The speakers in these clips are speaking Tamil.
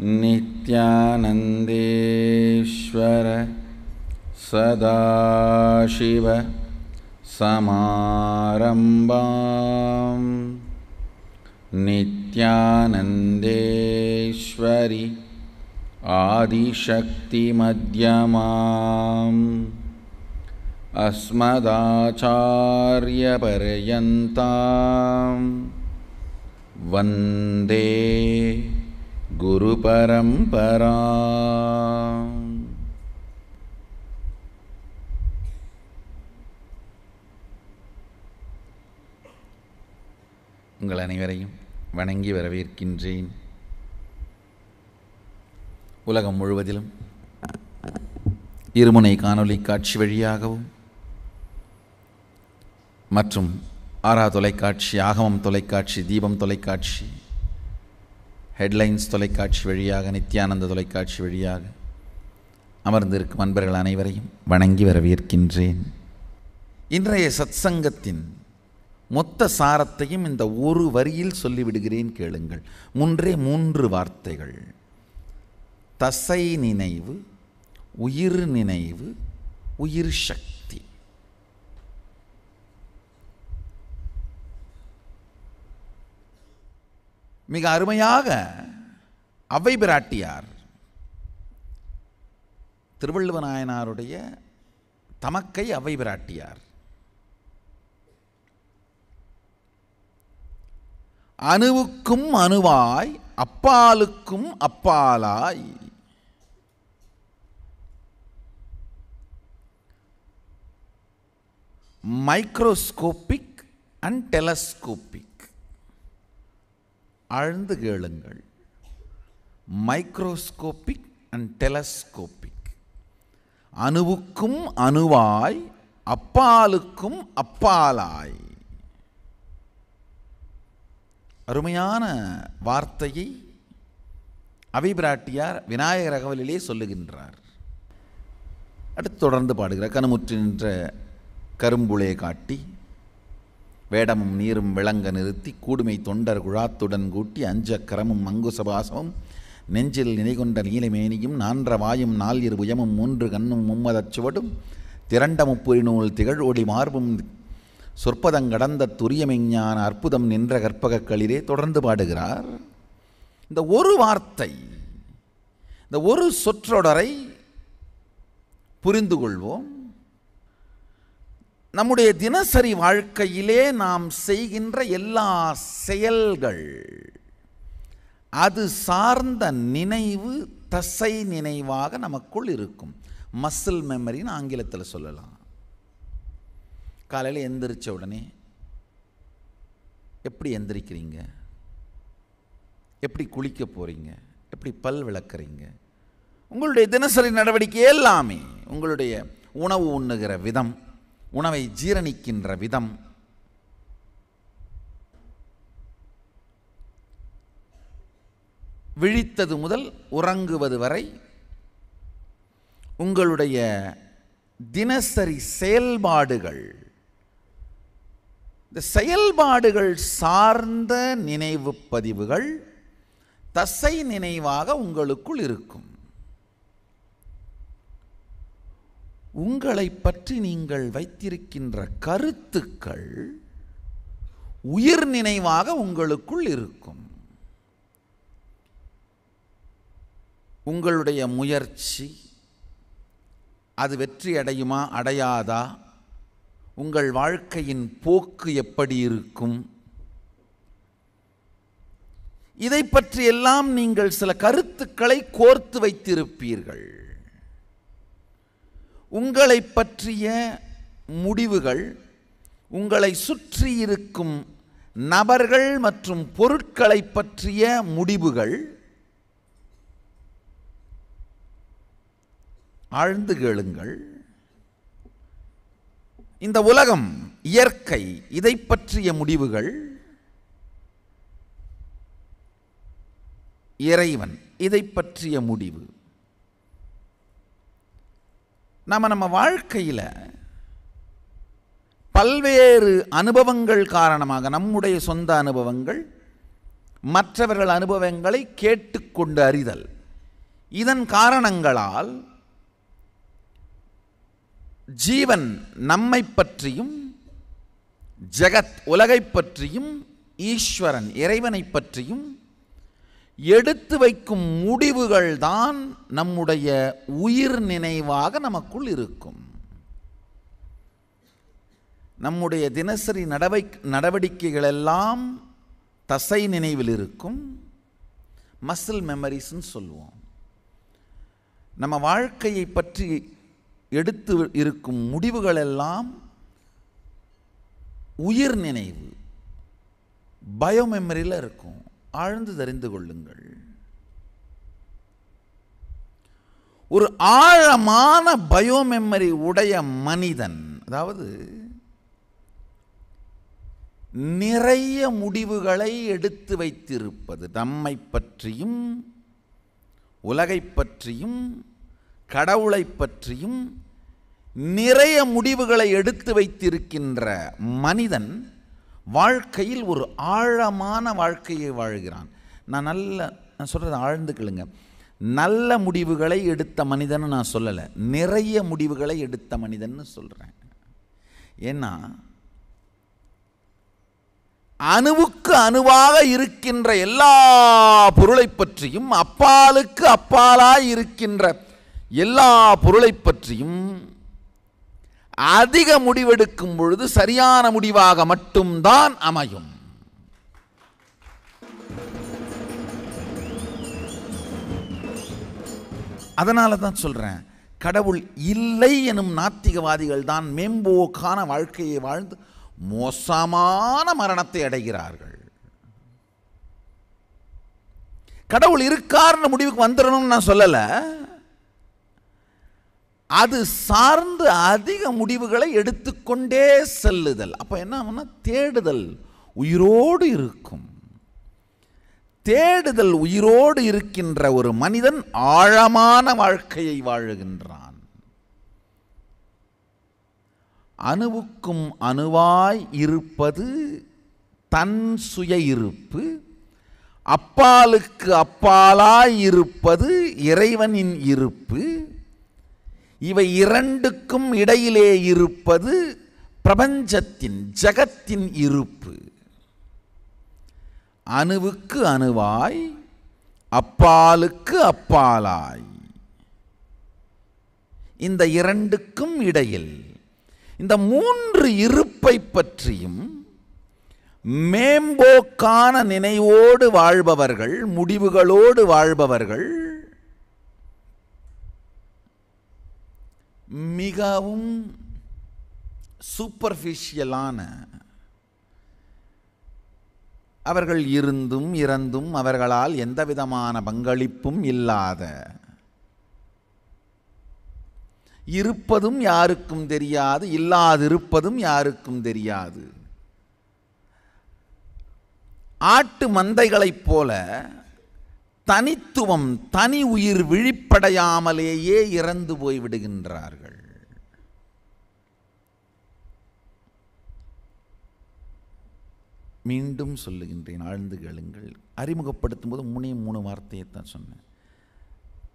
नित्यानन्देश्वर सदाशिव समारम्भां नित्यानन्देश्वरि आदिशक्तिमध्यमाम्। अस्मदाचार्यपर्यन्तां वन्दे गुरुपरम्परा உங்கள் அனைவரையும் வணங்கி வரவேற்கின்றேன் உலகம் முழுவதிலும் இருமுனை காணொளி காட்சி வழியாகவும் மற்றும் ஆரா தொலைக்காட்சி ஆகமம் தொலைக்காட்சி தீபம் தொலைக்காட்சி ஹெட்லைன்ஸ் தொலைக்காட்சி வழியாக நித்யானந்த தொலைக்காட்சி வழியாக. அமர்ந்திருக்கும் அன்பர்கள் அனைவரையும் வணங்கி வரவேற்கின்றேன். இன்றைய சத்சங்கத்தின் மொத்த சாரத்தையும் இந்த ஒரு வரியில் சொல்லிவிடுகிறேன் கேளுங்கள். மூன்றே மூன்று வார்த்தைகள். தசை நினைவு உயிர் நினைவு உயிர் சக்தி. மிக அருமையாக அவை பிராட்டியார் திருவள்ளுவ நாயனாருடைய தமக்கை அவை பிராட்டியார். அணுவுக்கும் அணுவாய் அப்பாலுக்கும் அப்பாலாய். Microscopic and telescopic. ஆழ்ந்து கேளுங்கள். மைக்ரோஸ்கோப்பிக் அண்ட் டெலஸ்கோப்பிக் அணுவுக்கும் அணுவாய் அப்பாலுக்கும் அப்பாலாய். அருமையான வார்த்தையை அவிபிராட்டியார் விநாயகர் அகவலிலே சொல்லுகின்றார். அடுத்து தொடர்ந்து பாடுகிறார். கணமுற்று நின்ற கரும்புளே காட்டி. வேடமும் நீரும் விளங்க நிறுத்தி கூடுமை தொண்டர் குழாத்துடன் கூட்டி அஞ்சக்கரமும் மங்குசபாசமும் நெஞ்சில் நினைகொண்ட நீலமேனியும் நான்ற வாயும் நால் இரு புயமும் மூன்று கண்ணும் மும்மதச் சுவடும் திரண்ட முப்புரி நூல் திகழ் ஒளி மார்பும் சொற்பதங்கடந்த துரியமெஞ்ஞான அற்புதம் நின்ற கற்பகக்களிலே தொடர்ந்து பாடுகிறார். இந்த ஒரு வார்த்தை இந்த ஒரு சொற்றொடரை புரிந்து கொள்வோம் நம்முடைய தினசரி வாழ்க்கையிலே நாம் செய்கின்ற எல்லா செயல்கள் அது சார்ந்த நினைவு தசை நினைவாக நமக்குள் இருக்கும். மசில் மெமரின்னு ஆங்கிலத்தில் சொல்லலாம். காலையில் எந்திரிச்ச உடனே எப்படி எந்திரிக்கிறீங்க? எப்படி குளிக்க போகிறீங்க எப்படி பல் விளக்குறீங்க? உங்களுடைய தினசரி நடவடிக்கை எல்லாமே உங்களுடைய உணவு உண்ணுகிற விதம். உணவை ஜீரணிக்கின்ற விதம். விழித்தது முதல் உறங்குவது வரை உங்களுடைய தினசரி செயல்பாடுகள் இந்த செயல்பாடுகள் சார்ந்த நினைவு பதிவுகள் தசை நினைவாக உங்களுக்குள் இருக்கும். உங்களை பற்றி நீங்கள் வைத்திருக்கின்ற கருத்துக்கள் உயிர் நினைவாக உங்களுக்குள் இருக்கும். உங்களுடைய முயற்சி அது வெற்றி அடையுமா அடையாதா? உங்கள் வாழ்க்கையின் போக்கு எப்படி இருக்கும்? இதை பற்றியெல்லாம் நீங்கள் சில கருத்துக்களை கோர்த்து வைத்திருப்பீர்கள். உங்களை பற்றிய முடிவுகள் உங்களை சுற்றி இருக்கும் நபர்கள் மற்றும் பொருட்களை பற்றிய முடிவுகள் ஆழ்ந்து கேளுங்கள். இந்த உலகம் இயற்கை இதை பற்றிய முடிவுகள். இறைவன் இதை பற்றிய முடிவு. நாம் நம்ம வாழ்க்கையில் பல்வேறு அனுபவங்கள் காரணமாக நம்முடைய சொந்த அனுபவங்கள் மற்றவர்கள் அனுபவங்களை கேட்டுக்கொண்டு அறிதல். இதன் காரணங்களால் ஜீவன் நம்மை பற்றியும் ஜெகத் உலகை பற்றியும் ஈஸ்வரன் இறைவனை பற்றியும் எடுத்து வைக்கும் முடிவுகள் தான் நம்முடைய உயிர் நினைவாக நமக்குள் இருக்கும். நம்முடைய தினசரி நடவை நடவடிக்கைகளெல்லாம் தசை நினைவில் இருக்கும். மசில் மெமரிஸ்ன்னு சொல்லுவோம். நம்ம வாழ்க்கையை பற்றி எடுத்து இருக்கும் முடிவுகள் எல்லாம் உயிர் நினைவு பயோ மெமரியில் இருக்கும். ஆழ்ந்து தெரிந்து கொள்ளுங்கள். ஒரு ஆழமான பயோ மெமரி உடைய மனிதன் அதாவது நிறைய முடிவுகளை எடுத்து வைத்திருப்பது நம்மை பற்றியும் உலகை பற்றியும் கடவுளை பற்றியும் நிறைய முடிவுகளை எடுத்து வைத்திருக்கின்ற மனிதன் வாழ்க்கையில் ஒரு ஆழமான வாழ்க்கையை வாழ்கிறான். நான் நல்ல நான் சொல்கிறது ஆழ்ந்துக்கிளுங்க நல்ல முடிவுகளை எடுத்த மனிதன் நான் சொல்லலை. நிறைய முடிவுகளை எடுத்த மனிதன் சொல்கிறேன் ஏன்னா அணுவுக்கு அணுவாக இருக்கின்ற எல்லா பொருளை பற்றியும் அப்பாலுக்கு அப்பாலாய் இருக்கின்ற எல்லா பொருளை பற்றியும் அதிக முடிவெடுக்கும் பொழுது சரியான முடிவாக மட்டும்தான் அமையும். அதனால தான் சொல்கிறேன் கடவுள் இல்லை எனும் நாத்திகவாதிகள் தான் மேம்போக்கான வாழ்க்கையை வாழ்ந்து மோசமான மரணத்தை அடைகிறார்கள். கடவுள் இருக்கார்னு முடிவுக்கு வந்துடணும்னு நான் சொல்லலை. அது சார்ந்து அதிக முடிவுகளை எடுத்துக்கொண்டே செல்லுதல். அப்போ என்ன ஆகும்னா தேடுதல் உயிரோடு இருக்கும். தேடுதல் உயிரோடு இருக்கின்ற ஒரு மனிதன் ஆழமான வாழ்க்கையை வாழுகின்றான். அணுவுக்கும் அணுவாய் இருப்பது தன் சுய இருப்பு அப்பாலுக்கு அப்பாலாய் இருப்பது இறைவனின் இருப்பு இவை இரண்டுக்கும் இடையிலே இருப்பது பிரபஞ்சத்தின் ஜகத்தின் இருப்பு. அணுவுக்கு அணுவாய் அப்பாலுக்கு அப்பாலாய். இந்த இரண்டுக்கும் இடையில் இந்த மூன்று இருப்பை பற்றியும் மேம்போக்கான நினைவோடு வாழ்பவர்கள் முடிவுகளோடு வாழ்பவர்கள் மிகவும் சூப்பர்ஃபிஷியலான அவர்கள் இருந்தும் இறந்தும் அவர்களால் எந்த விதமான பங்களிப்பும் இல்லாத இருப்பதும் யாருக்கும் தெரியாது இல்லாதிருப்பதும் யாருக்கும் தெரியாது. ஆட்டு மந்தைகளைப் போல தனித்துவம் தனி உயிர் விழிப்படையாமலேயே இறந்து போய் விடுகின்றார்கள். மீண்டும் சொல்லுகின்றேன் ஆழ்ந்து கேளுங்கள். அறிமுகப்படுத்தும் போது மூணே மூணு வார்த்தையை தான் சொன்னேன்.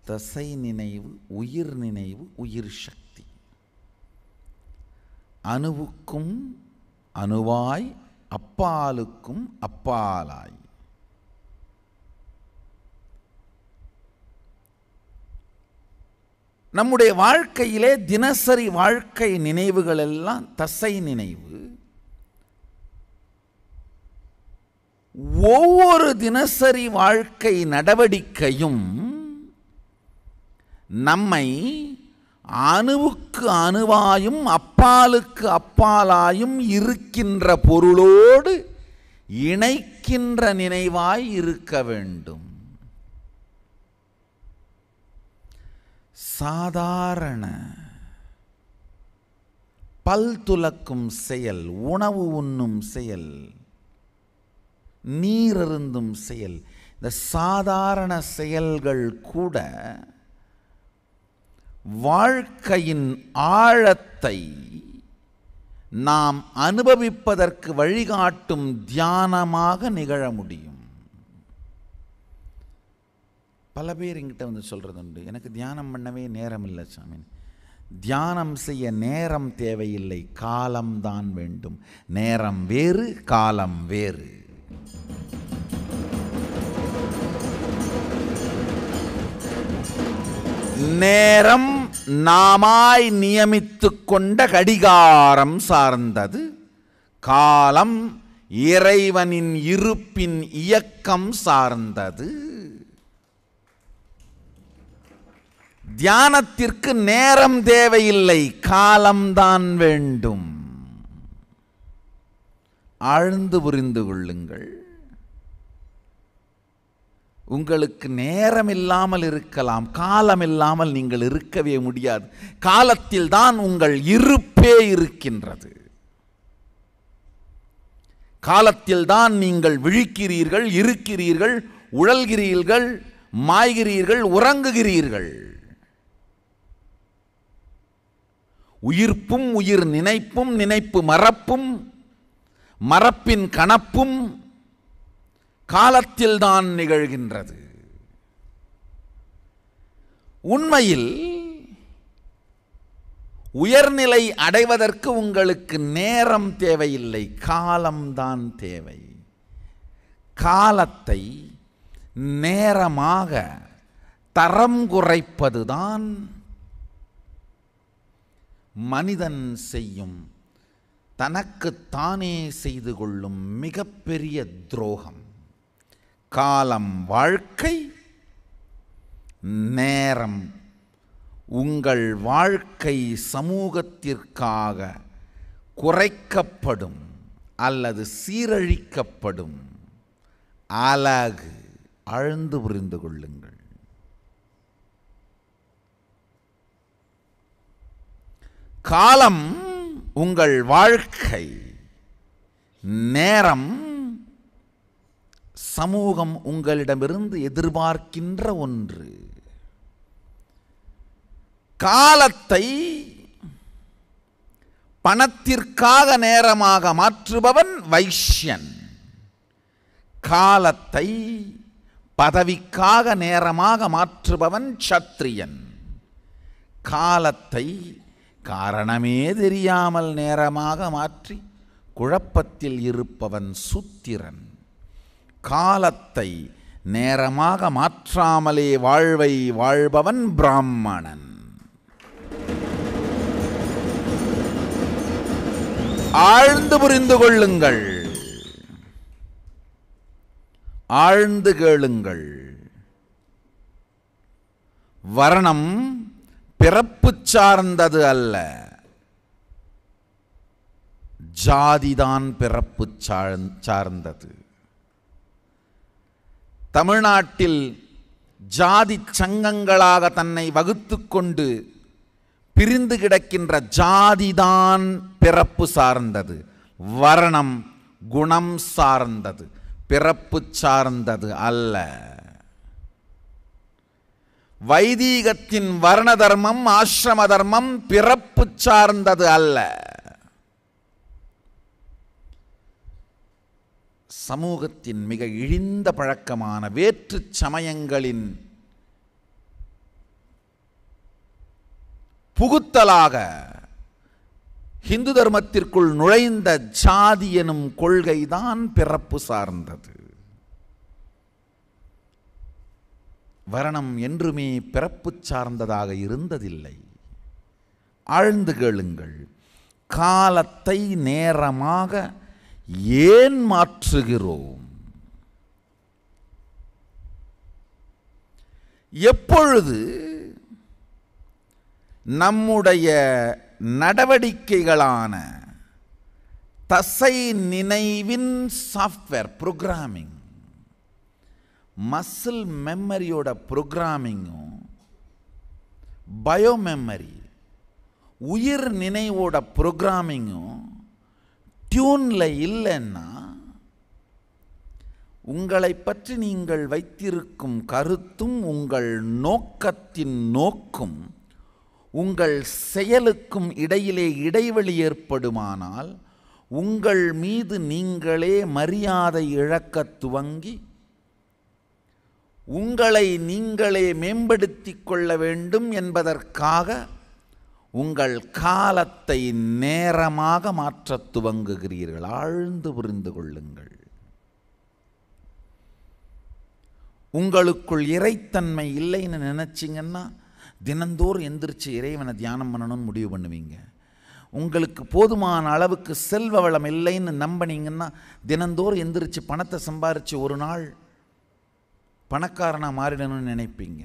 தசை நினைவு உயிர் நினைவு உயிர் சக்தி. அணுவுக்கும் அணுவாய் அப்பாலுக்கும் அப்பாலாய். நம்முடைய வாழ்க்கையிலே தினசரி வாழ்க்கை நினைவுகள் எல்லாம் தசை நினைவு. ஒவ்வொரு தினசரி வாழ்க்கை நடவடிக்கையும் நம்மை அணுவுக்கு அணுவாயும் அப்பாலுக்கு அப்பாலாயும் இருக்கின்ற பொருளோடு இணைக்கின்ற நினைவாய் இருக்க வேண்டும். சாதாரண பல் துலக்கும் செயல் உணவு உண்ணும் செயல் நீரருந்தும் செயல் இந்த சாதாரண செயல்கள் கூட வாழ்க்கையின் ஆழத்தை நாம் அனுபவிப்பதற்கு வழிகாட்டும் தியானமாக நிகழ முடியும். பல பேர் எங்கிட்ட வந்து சொல்கிறது உண்டு. எனக்கு தியானம் பண்ணவே நேரம் இல்லை சாமி. தியானம் செய்ய நேரம் தேவையில்லை காலம்தான் வேண்டும். நேரம் வேறு காலம் வேறு. நேரம் நாமாய் நியமித்து கொண்ட கடிகாரம் சார்ந்தது. காலம் இறைவனின் இருப்பின் இயக்கம் சார்ந்தது. தியானத்திற்கு நேரம் தேவையில்லை காலம்தான் வேண்டும். ஆழ்ந்து புரிந்து கொள்ளுங்கள். உங்களுக்கு நேரம் இல்லாமல் இருக்கலாம் காலம் இல்லாமல் நீங்கள் இருக்கவே முடியாது. காலத்தில் தான் உங்கள் இருப்பே இருக்கின்றது. காலத்தில் தான் நீங்கள் விழிக்கிறீர்கள் இருக்கிறீர்கள் உழல்கிறீர்கள் மாய்கிறீர்கள் உறங்குகிறீர்கள். உயிர்ப்பும் உயிர் நினைப்பும் நினைப்பு மறப்பும் மறப்பின் கணப்பும் காலத்தில்தான் நிகழ்கின்றது. உண்மையில் உயர்நிலை அடைவதற்கு உங்களுக்கு நேரம் தேவையில்லை காலம்தான் தேவை. காலத்தை நேரமாக தரம் குறைப்பதுதான் மனிதன் செய்யும் தனக்குத்தானே செய்து கொள்ளும் மிகப்பெரிய துரோகம். காலம் வாழ்க்கை நேரம். உங்கள் வாழ்க்கை சமூகத்திற்காக குறைக்கப்படும் அல்லது சீரழிக்கப்படும் அழகு. ஆழ்ந்து புரிந்து கொள்ளுங்கள். காலம் உங்கள் வாழ்க்கை நேரம் சமூகம் உங்களிடமிருந்து எதிர்பார்க்கின்ற ஒன்று. காலத்தை பணத்திற்காக நேரமாக மாற்றுபவன் வைஷ்யன். காலத்தை பதவிக்காக நேரமாக மாற்றுபவன் சத்திரியன் காலத்தை காரணமே தெரியாமல் நேரமாக மாற்றி குழப்பத்தில் இருப்பவன் சுத்திரன். காலத்தை நேரமாக மாற்றாமலே வாழ்வை வாழ்பவன் பிராமணன். ஆழ்ந்து புரிந்து கொள்ளுங்கள். ஆழ்ந்து கேளுங்கள். வர்ணம் பிறப்பு சார்ந்தது அல்ல. ஜாதிதான் பிறப்பு சார்ந்தது. தமிழ்நாட்டில் ஜாதி சங்கங்களாக தன்னை வகுத்து கொண்டு பிரிந்து கிடக்கின்ற ஜாதிதான் பிறப்பு சார்ந்தது. வர்ணம் குணம் சார்ந்தது. பிறப்பு சார்ந்தது அல்ல. வைதீகத்தின் வர்ண தர்மம் ஆசிரம தர்மம் பிறப்பு சார்ந்தது அல்ல. சமூகத்தின் மிக இழிந்த பழக்கமான வேற்று சமயங்களின் புகுத்தலாக ஹிந்து தர்மத்திற்குள் நுழைந்த ஜாதி எனும் கொள்கைதான் பிறப்பு சார்ந்தது. வரணம் என்றுமே பிறப்பு சார்ந்ததாக இருந்ததில்லை. ஆழ்ந்து கேளுங்கள். காலத்தை நேரமாக ஏன் மாற்றுகிறோம்? எப்பொழுது நம்முடைய நடவடிக்கைகளான தசை நினைவின் சாஃப்ட்வேர் ப்ரோக்ராமிங் மசில் மெமரியோட ப்ரோக்ராமிங்கும் பயோ மெமரி உயிர் நினைவோட ப்ரோக்ராமிங்கும் டியூனில் இல்லைன்னா உங்களை பற்றி நீங்கள் வைத்திருக்கும் கருத்தும் உங்கள் நோக்கத்தின் நோக்கும் உங்கள் செயலுக்கும் இடையிலே இடைவெளி ஏற்படுமானால் உங்கள் மீது நீங்களே மரியாதை இழக்க துவங்கி உங்களை நீங்களே மேம்படுத்திக் கொள்ள வேண்டும் என்பதற்காக உங்கள் காலத்தை நேரமாக மாற்றத் துவங்குகிறீர்கள். ஆழ்ந்து புரிந்து கொள்ளுங்கள். உங்களுக்குள் இறைத்தன்மை இல்லைன்னு நினச்சிங்கன்னா தினந்தோறும் எந்திரிச்சு இறைவனை தியானம் பண்ணணும்னு முடிவு பண்ணுவீங்க. உங்களுக்கு போதுமான அளவுக்கு செல்வ வளம் இல்லைன்னு நம்பினீங்கன்னா தினந்தோறும் எந்திரிச்சு பணத்தை சம்பாரித்து ஒரு நாள் பணக்காரனாக மாறிடணும்னு நினைப்பீங்க.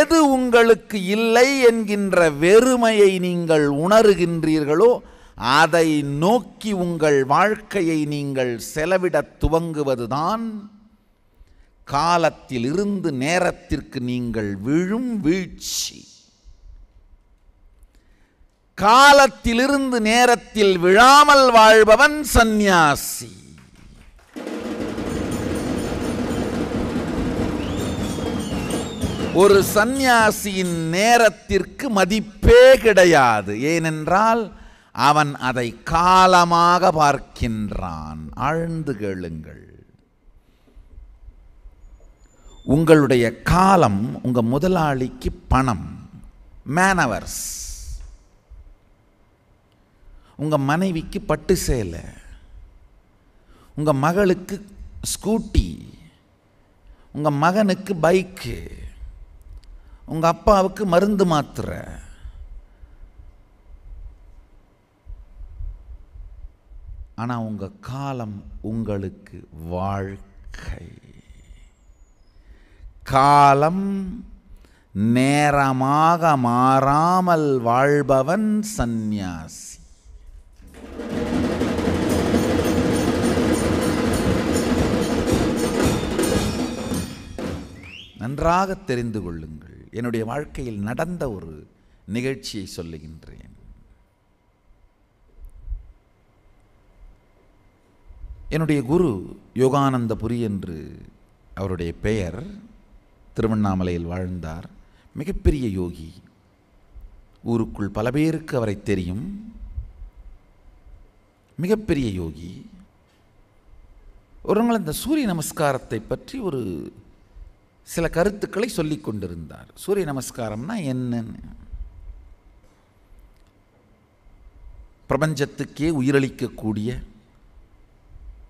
எது உங்களுக்கு இல்லை என்கின்ற வெறுமையை நீங்கள் உணருகின்றீர்களோ அதை நோக்கி உங்கள் வாழ்க்கையை நீங்கள் செலவிடத் துவங்குவதுதான். காலத்திலிருந்து நேரத்திற்கு நீங்கள் விழும் வீழ்ச்சி. காலத்திலிருந்து நேரத்தில் விழாமல் வாழ்பவன் சந்நியாசி. ஒரு சந்நியாசியின் நேரத்திற்கு மதிப்பே கிடையாது. ஏனென்றால் அவன் அதை காலமாக பார்க்கின்றான். ஆழ்ந்து கேளுங்கள். உங்களுடைய காலம் உங்கள் முதலாளிக்கு பணம் மேனவர்ஸ் உங்கள் மனைவிக்கு பட்டு சேலை. உங்கள் மகளுக்கு ஸ்கூட்டி உங்கள் மகனுக்கு பைக்கு உங்கள் அப்பாவுக்கு மருந்து மாத்திரை ஆனால் உங்கள் காலம் உங்களுக்கு வாழ்க்கை. காலம் நேரமாக மாறாமல் வாழ்பவன் சந்நியாசி. நன்றாக தெரிந்து கொள்ளுங்கள். என்னுடைய வாழ்க்கையில் நடந்த ஒரு நிகழ்ச்சியை சொல்லுகின்றேன். என்னுடைய குரு யோகானந்தபுரி என்று அவருடைய பெயர் திருவண்ணாமலையில் வாழ்ந்தார். மிகப்பெரிய யோகி. ஊருக்குள் பல பேருக்கு அவரை தெரியும். மிகப்பெரிய யோகி. ஒரு நாள் இந்த சூரிய நமஸ்காரத்தை பற்றி ஒரு சில கருத்துக்களை சொல்லி கொண்டிருந்தார். சூரிய நமஸ்காரம்னா என்னன்னு. பிரபஞ்சத்துக்கே உயிரளிக்கக்கூடிய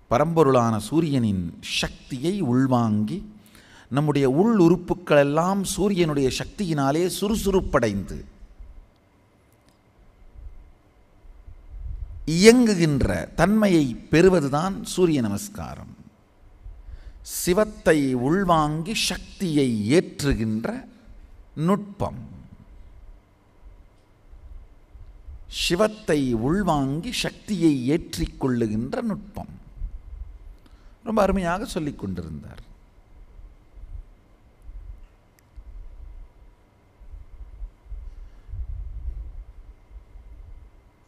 பரம்பொருளான சூரியனின் சக்தியை உள்வாங்கி நம்முடைய உள் உறுப்புக்கள் எல்லாம் சூரியனுடைய சக்தியினாலே சுறுசுறுப்படைந்து இயங்குகின்ற தன்மையை பெறுவதுதான் சூரிய நமஸ்காரம். சிவத்தை உள்வாங்கி சக்தியை ஏற்றுகின்ற நுட்பம். சிவத்தை உள்வாங்கி சக்தியை ஏற்றிக்கொள்ளுகின்ற நுட்பம். ரொம்ப அருமையாக சொல்லிக் கொண்டிருந்தார்.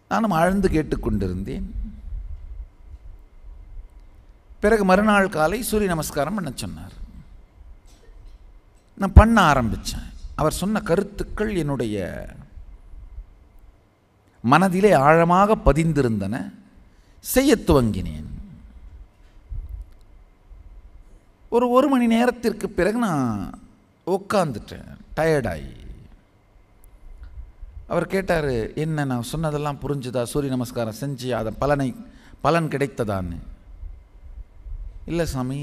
நானும் ஆழ்ந்து கேட்டுக்கொண்டிருந்தேன் பிறகு மறுநாள் காலை சூரிய நமஸ்காரம் பண்ண சொன்னார். நான் பண்ண ஆரம்பித்தேன் அவர் சொன்ன கருத்துக்கள் என்னுடைய மனதிலே ஆழமாக பதிந்திருந்தன. செய்ய துவங்கினேன். ஒரு ஒரு மணி நேரத்திற்கு பிறகு நான் உட்காந்துட்டேன் டயர்டாகி அவர் கேட்டார் என்ன நான் சொன்னதெல்லாம் புரிஞ்சுதா? சூரிய நமஸ்காரம் செஞ்சு அதை பலனை பலன் கிடைத்ததான்னு. இல்லை சாமி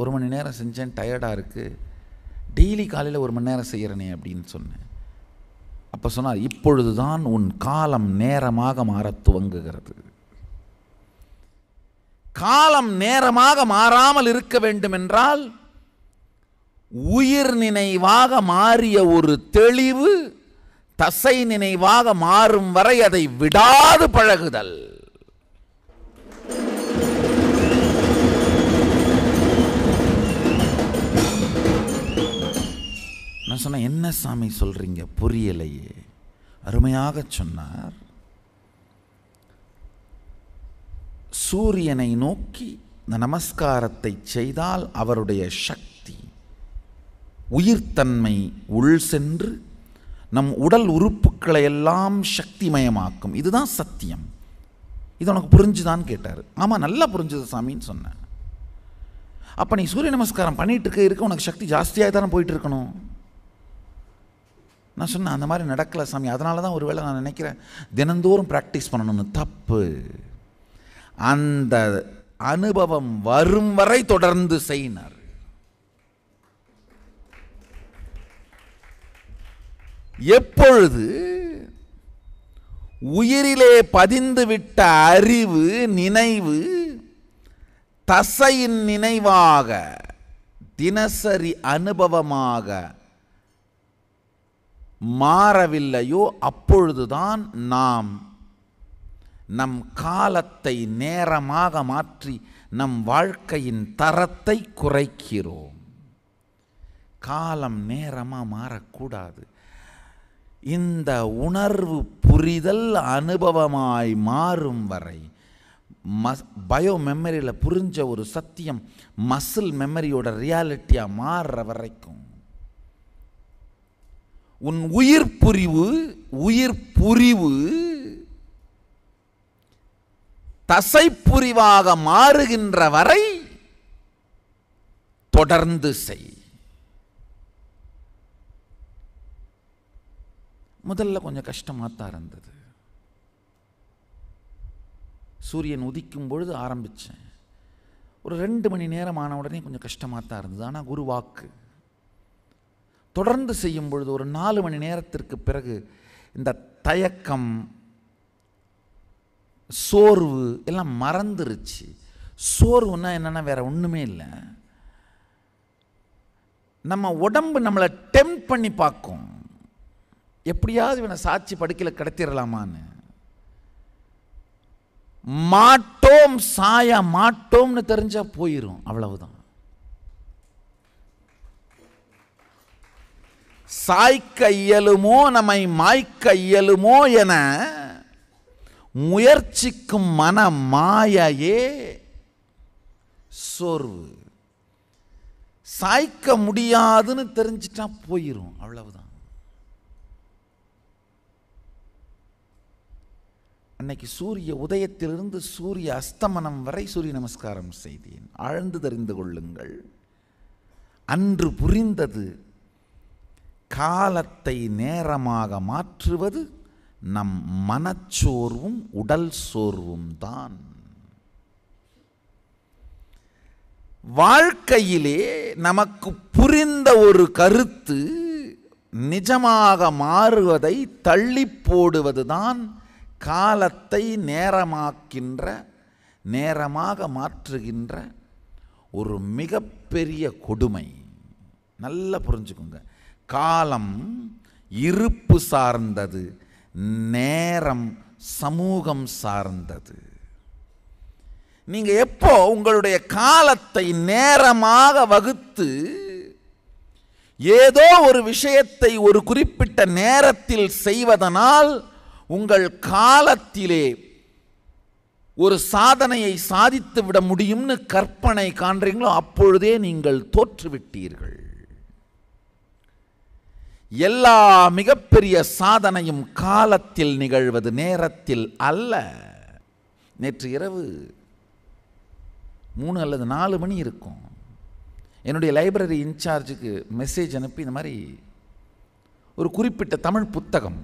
ஒரு மணி நேரம் செஞ்சேன் டயர்டாக இருக்குது டெய்லி காலையில் ஒரு மணி நேரம் செய்கிறனே அப்படின்னு சொன்னேன். அப்போ சொன்னார் இப்பொழுது தான் உன் காலம் நேரமாக மாற துவங்குகிறது. காலம் நேரமாக மாறாமல் இருக்க வேண்டுமென்றால் உயிர் நினைவாக மாறிய ஒரு தெளிவு தசை நினைவாக மாறும் வரை அதை விடாது பழகுதல். நான் சொன்னேன் என்ன சாமி சொல்கிறீங்க புரியலையே. அருமையாக சொன்னார். சூரியனை நோக்கி இந்த நமஸ்காரத்தை செய்தால் அவருடைய சக்தி உயிர்த்தன்மை உள் சென்று நம் உடல் உறுப்புக்களை எல்லாம் சக்திமயமாக்கும். இதுதான் சத்தியம். இது உனக்கு புரிஞ்சுதான்னு கேட்டார். ஆமாம் நல்லா புரிஞ்சுது சாமின்னு சொன்னேன் அப்போ நீ சூரிய நமஸ்காரம் பண்ணிகிட்டு இருக்க இருக்க உனக்கு சக்தி ஜாஸ்தியாக தானே போயிட்டு இருக்கணும்? நான் சொன்னேன் அந்த மாதிரி நடக்கலை சாமி. அதனால தான் ஒருவேளை நான் நினைக்கிறேன் தினந்தோறும் ப்ராக்டிஸ் பண்ணணும்னு தப்பு. அந்த அனுபவம் வரும் வரை தொடர்ந்து செய்யினார். எப்பொழுது உயிரிலே பதிந்துவிட்ட அறிவு நினைவு தசையின் நினைவாக தினசரி அனுபவமாக மாறவில்லையோ அப்பொழுதுதான் நாம் நம் காலத்தை நேரமாக மாற்றி நம் வாழ்க்கையின் தரத்தை குறைக்கிறோம். காலம் நேரமாக மாறக்கூடாது. இந்த உணர்வு புரிதல் அனுபவமாய் மாறும் வரை மஸ் பயோ மெமரியில் புரிஞ்ச ஒரு சத்தியம் மசில் மெமரியோட ரியாலிட்டியாக மாறுற வரைக்கும் உன் உயிர் புரிவு உயிர் புரிவு தசைப்புரிவாக மாறுகின்ற வரை தொடர்ந்து செய். முதல்ல கொஞ்சம் கஷ்டமாக தான் இருந்தது. சூரியன் உதிக்கும் பொழுது ஆரம்பித்தேன் ஒரு ரெண்டு மணி நேரம் ஆன உடனே கொஞ்சம் கஷ்டமாக தான் இருந்தது. ஆனால் குரு வாக்கு. தொடர்ந்து செய்யும் பொழுது ஒரு நாலு மணி நேரத்திற்கு பிறகு இந்த தயக்கம் சோர்வு எல்லாம் மறந்துருச்சு. சோர்வுன்னா என்னென்னா வேற ஒன்றுமே இல்லை. நம்ம உடம்பு நம்மளை டெம்ப் பண்ணி பார்க்கும். எப்படியாவது இவனை சாட்சி படுக்கையில் கடத்திடலாமான்னு மாட்டோம் சாய மாட்டோம்னு தெரிஞ்சால் போயிடும் அவ்வளவுதான். சாய்க்க இயலுமோ நம்மை மாய்க்க இயலுமோ என முயற்சிக்கும் மன மாயையே சோர்வு. சாய்க்க முடியாதுன்னு தெரிஞ்சிட்டா போயிடும் அவ்வளவுதான். அன்னைக்கு சூரிய உதயத்திலிருந்து சூரிய அஸ்தமனம் வரை சூரிய நமஸ்காரம் செய்தேன். ஆழ்ந்து தெரிந்து கொள்ளுங்கள். அன்று புரிந்தது காலத்தை நேரமாக மாற்றுவது நம் மனச்சோர்வும் உடல் சோர்வும் தான். வாழ்க்கையிலே நமக்கு புரிந்த ஒரு கருத்து நிஜமாக மாறுவதை தள்ளி போடுவதுதான் காலத்தை நேரமாக்கின்ற நேரமாக மாற்றுகின்ற ஒரு மிகப்பெரிய கொடுமை. நல்லா புரிஞ்சுக்கோங்க. காலம் இருப்பு சார்ந்தது நேரம் சமூகம் சார்ந்தது. நீங்க எப்போ உங்களுடைய காலத்தை நேரமாக வகுத்து ஏதோ ஒரு விஷயத்தை ஒரு குறிப்பிட்ட நேரத்தில் செய்வதனால் உங்கள் காலத்திலே ஒரு சாதனையை சாதித்து விட முடியும்னு கற்பனை காண்றீங்களோ அப்பொழுதே நீங்கள் தோற்றுவிட்டீர்கள். எல்லா மிகப்பெரிய சாதனையும் காலத்தில் நிகழ்வது நேரத்தில் அல்ல. நேற்று இரவு மூணு அல்லது நாலு மணி இருக்கும். என்னுடைய லைப்ரரி இன்சார்ஜுக்கு மெசேஜ் அனுப்பி இந்த மாதிரி ஒரு குறிப்பிட்ட தமிழ் புத்தகம்.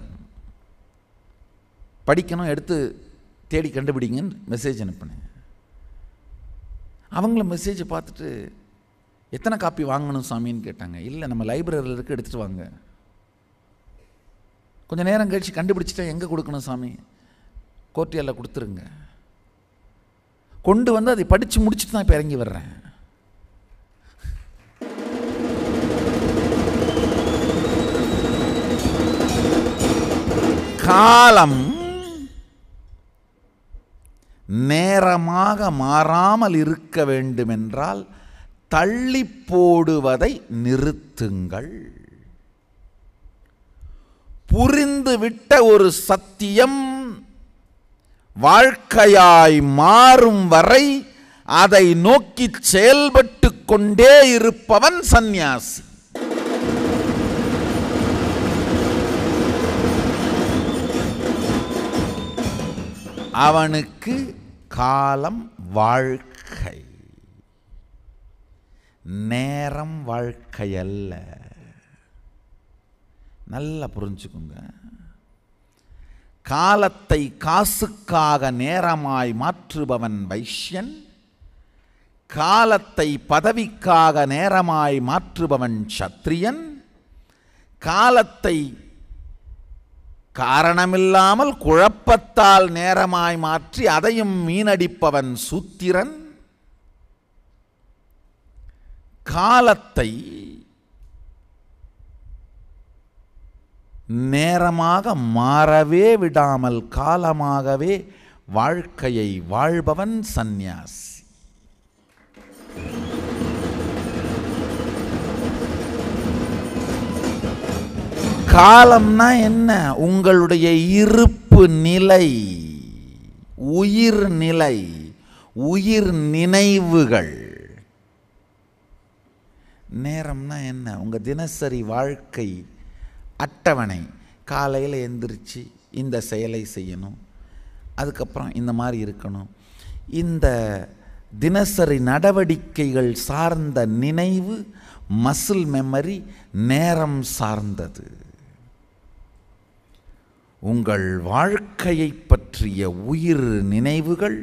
படிக்கணும் எடுத்து தேடி கண்டுபிடிங்கன்னு மெசேஜ் அனுப்பினேன். அவங்களும் மெசேஜை பார்த்துட்டு எத்தனை காப்பி வாங்கணும் சாமின்னு கேட்டாங்க. இல்லை நம்ம லைப்ரரியில் இருக்க எடுத்துகிட்டு வாங்க. கொஞ்சம் நேரம் கழித்து கண்டுபிடிச்சிட்டா எங்கே கொடுக்கணும் சாமி? கோர்ட்டியலில் கொடுத்துருங்க. கொண்டு வந்து அதை படித்து முடிச்சுட்டு தான் இப்போ இறங்கி வர்றேன். காலம் நேரமாக மாறாமல் இருக்க வேண்டுமென்றால் தள்ளி போடுவதை நிறுத்துங்கள். புரிந்துவிட்ட ஒரு சத்தியம் வாழ்க்கையாய் மாறும் வரை அதை நோக்கி செயல்பட்டு கொண்டே இருப்பவன் சந்நியாசி. அவனுக்கு காலம் வாழ்க்கை. நேரம் வாழ்க்கையல்ல. நல்லா புரிஞ்சுக்குங்க. காலத்தை காசுக்காக நேரமாய் மாற்றுபவன் வைஷ்யன் காலத்தை பதவிக்காக நேரமாய் மாற்றுபவன் சத்திரியன் காலத்தை காரணமில்லாமல் குழப்பத்தால் நேரமாய் மாற்றி அதையும் மீனடிப்பவன் சூத்திரன். காலத்தை நேரமாக மாறவே விடாமல் காலமாகவே வாழ்க்கையை வாழ்பவன் சந்நியாசி. காலம்னா என்ன? உங்களுடைய இருப்பு நிலை உயிர் நிலை உயிர் நினைவுகள். நேரம்னா என்ன? உங்கள் தினசரி வாழ்க்கை அட்டவணை. காலையில் எந்திரிச்சு இந்த செயலை செய்யணும். அதுக்கப்புறம் இந்த மாதிரி இருக்கணும். இந்த தினசரி நடவடிக்கைகள் சார்ந்த நினைவு மசில் மெமரி நேரம் சார்ந்தது. உங்கள் வாழ்க்கையை பற்றிய உயிர் நினைவுகள்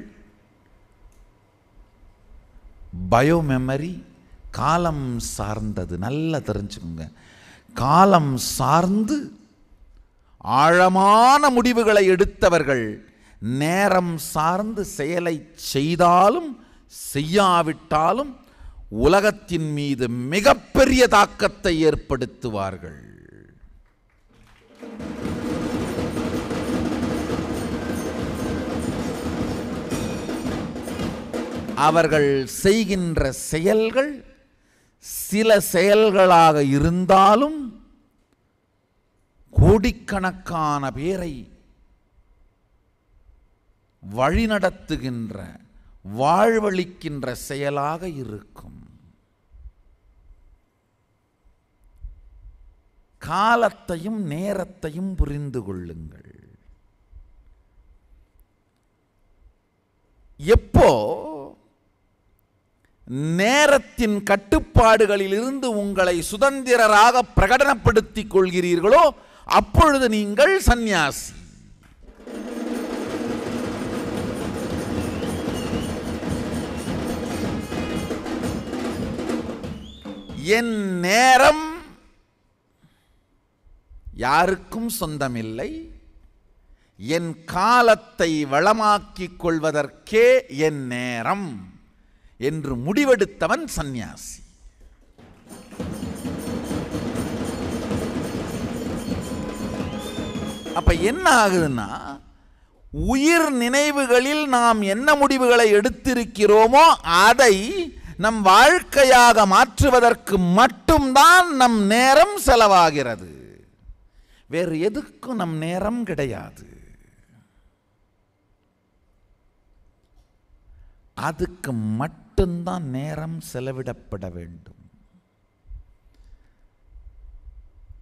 பயோ மெமரி காலம் சார்ந்தது. நல்லா தெரிஞ்சுக்கோங்க. காலம் சார்ந்து ஆழமான முடிவுகளை எடுத்தவர்கள் நேரம் சார்ந்து செயலை செய்தாலும் செய்யாவிட்டாலும் உலகத்தின் மீது மிகப்பெரிய தாக்கத்தை ஏற்படுத்துவார்கள். அவர்கள் செய்கின்ற செயல்கள் சில செயல்களாக இருந்தாலும் கோடிக்கணக்கான பேரை வழிநடத்துகின்ற வாழ்வளிக்கின்ற செயலாக இருக்கும். காலத்தையும் நேரத்தையும் புரிந்து கொள்ளுங்கள். எப்போ நேரத்தின் கட்டுப்பாடுகளிலிருந்து உங்களை சுதந்திரராக பிரகடனப்படுத்திக் கொள்கிறீர்களோ அப்பொழுது நீங்கள் சந்நியாசி. என் நேரம் யாருக்கும் சொந்தமில்லை. என் காலத்தை வளமாக்கிக் கொள்வதற்கே என் நேரம். என்று முடிவெடுத்தவன் சந்நியாசி. அப்ப என்ன ஆகுதுன்னா உயிர் நினைவுகளில் நாம் என்ன முடிவுகளை எடுத்திருக்கிறோமோ அதை நம் வாழ்க்கையாக மாற்றுவதற்கு மட்டும்தான் நம் நேரம் செலவாகிறது. வேறு எதுக்கும் நம் நேரம் கிடையாது. அதுக்கு மட்டும் மட்டும்தான் நேரம் செலவிடப்பட வேண்டும்.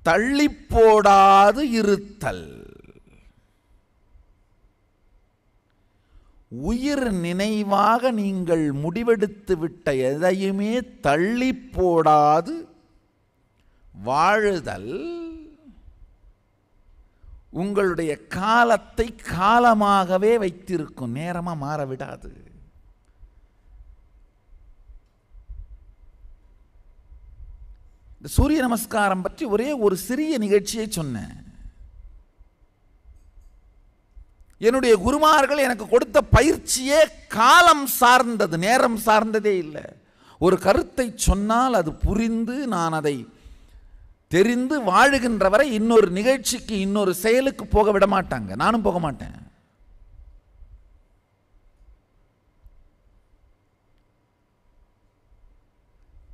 தள்ளி போடாது இருத்தல். உயிர் நினைவாக நீங்கள் முடிவெடுத்து விட்ட எதையுமே தள்ளி போடாது வாழுதல். உங்களுடைய காலத்தை காலமாகவே வைத்திருக்கும் நேரமாக மாறவிடாது விடாது இந்த சூரிய நமஸ்காரம் பற்றி ஒரே ஒரு சிறிய நிகழ்ச்சியை சொன்னேன். என்னுடைய குருமார்கள் எனக்கு கொடுத்த பயிற்சியே காலம் சார்ந்தது நேரம் சார்ந்ததே இல்லை. ஒரு கருத்தை சொன்னால் அது புரிந்து நான் அதை தெரிந்து வாழுகின்ற வரை இன்னொரு நிகழ்ச்சிக்கு இன்னொரு செயலுக்கு போக விட மாட்டாங்க. நானும் போக மாட்டேன்.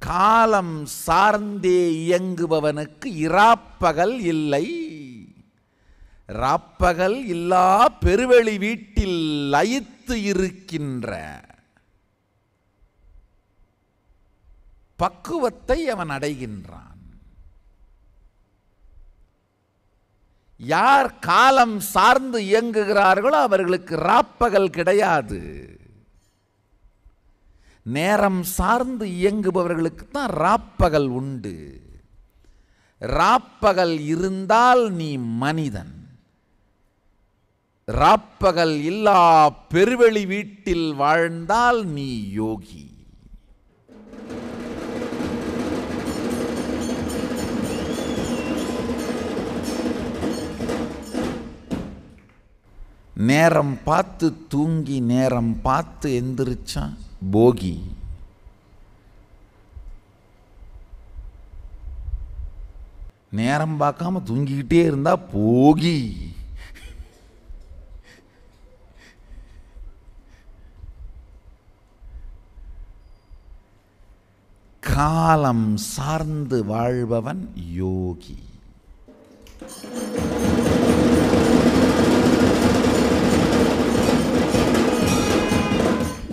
காலம் சார்ந்தே இயங்குபவனுக்கு இராப்பகல் இல்லை. ராப்பகல் இல்லா பெருவெளி வீட்டில் லயித்து இருக்கின்ற. பக்குவத்தை அவன் அடைகின்றான். யார் காலம் சார்ந்து இயங்குகிறார்களோ அவர்களுக்கு ராப்பகல் கிடையாது. நேரம் சார்ந்து இயங்குபவர்களுக்கு தான் ராப்பகல் உண்டு. ராப்பகல் இருந்தால் நீ மனிதன். ராப்பகல் இல்லா பெருவெளி வீட்டில் வாழ்ந்தால் நீ யோகி. நேரம் பார்த்து தூங்கி நேரம் பார்த்து எந்திரிச்சான். போகி. நேரம் பார்க்காம தூங்கிக்கிட்டே இருந்தா போகி. காலம் சார்ந்து வாழ்பவன் யோகி.